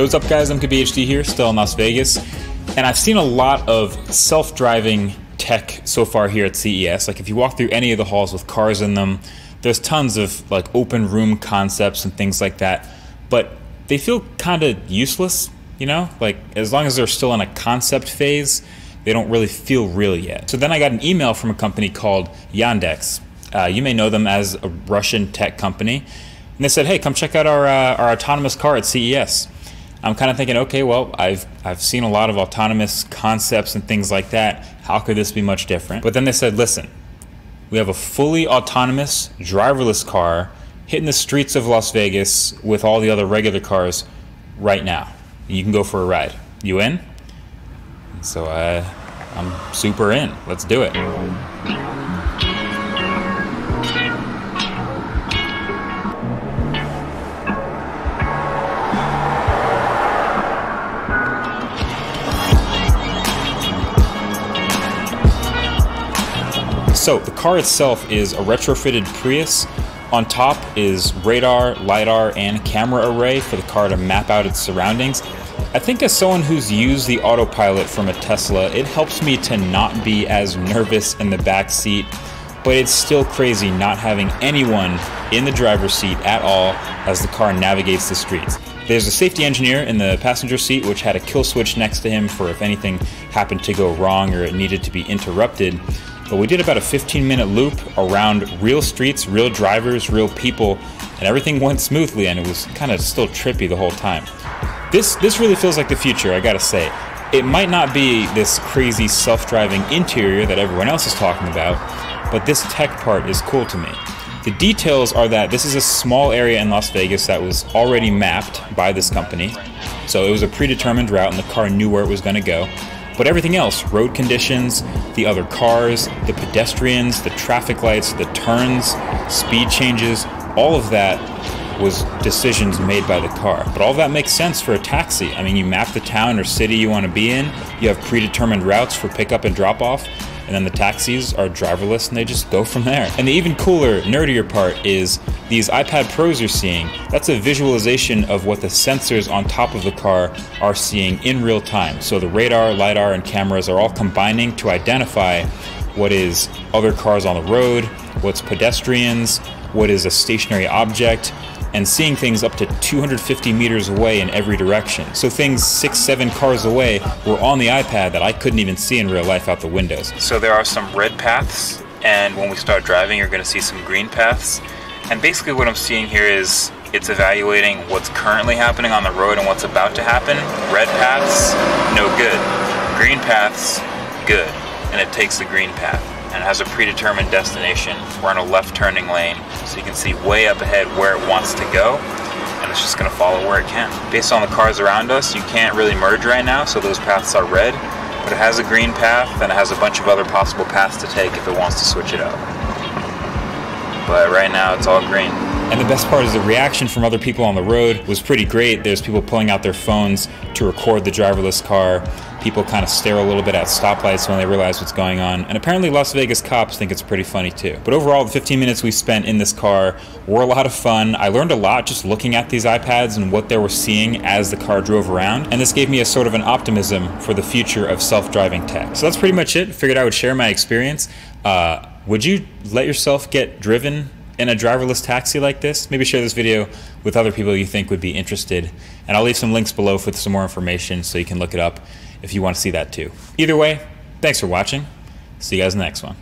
Hey, what's up, guys? I'm MKBHD here, still in Las Vegas, and I've seen a lot of self driving tech so far here at CES. Like, if you walk through any of the halls with cars in them, there's tons of like open room concepts and things like that, but they feel kind of useless, you know? Like, as long as they're still in a concept phase, they don't really feel real yet. So then I got an email from a company called Yandex. Uh, you may know them as a Russian tech company. And they said, hey, come check out our, uh, our autonomous car at CES. I'm kind of thinking, okay, well, I've I've seen a lot of autonomous concepts and things like that. How could this be much different? But then they said, listen, we have a fully autonomous, driverless car hitting the streets of Las Vegas with all the other regular cars right now. You can go for a ride. You in? So uh, I'm super in. Let's do it. So the car itself is a retrofitted Prius. On top is radar, LiDAR, and camera array for the car to map out its surroundings. I think as someone who's used the autopilot from a Tesla, it helps me to not be as nervous in the back seat, but it's still crazy not having anyone in the driver's seat at all as the car navigates the streets. There's a safety engineer in the passenger seat which had a kill switch next to him for if anything happened to go wrong or it needed to be interrupted. But we did about a 15 minute loop around real streets, real drivers, real people, and everything went smoothly and it was kind of still trippy the whole time. This this really feels like the future, I gotta say. It might not be this crazy self-driving interior that everyone else is talking about, but this tech part is cool to me. The details are that this is a small area in Las Vegas that was already mapped by this company. So it was a predetermined route and the car knew where it was going to go. But everything else road conditions, the other cars, the pedestrians, the traffic lights, the turns, speed changes all of that was decisions made by the car. But all that makes sense for a taxi. I mean, you map the town or city you want to be in, you have predetermined routes for pickup and drop off, and then the taxis are driverless and they just go from there. And the even cooler, nerdier part is these iPad Pros you're seeing, that's a visualization of what the sensors on top of the car are seeing in real time. So the radar, LiDAR, and cameras are all combining to identify what is other cars on the road, what's pedestrians, what is a stationary object, and seeing things up to 250 meters away in every direction. So things six, seven cars away were on the iPad that I couldn't even see in real life out the windows. So there are some red paths, and when we start driving, you're going to see some green paths. And basically, what I'm seeing here is it's evaluating what's currently happening on the road and what's about to happen. Red paths, no good. Green paths, good. And it takes the green path and has a predetermined destination. We're in a left turning lane, so you can see way up ahead where it wants to go, and it's just gonna follow where it can. Based on the cars around us, you can't really merge right now, so those paths are red, but it has a green path, and it has a bunch of other possible paths to take if it wants to switch it up. But right now, it's all green. And the best part is the reaction from other people on the road was pretty great. There's people pulling out their phones to record the driverless car. People kind of stare a little bit at stoplights when they realize what's going on. And apparently, Las Vegas cops think it's pretty funny too. But overall, the 15 minutes we spent in this car were a lot of fun. I learned a lot just looking at these iPads and what they were seeing as the car drove around. And this gave me a sort of an optimism for the future of self driving tech. So that's pretty much it. Figured I would share my experience. Uh, would you let yourself get driven in a driverless taxi like this, maybe share this video with other people you think would be interested. And I'll leave some links below for some more information so you can look it up if you want to see that too. Either way, thanks for watching. See you guys in the next one.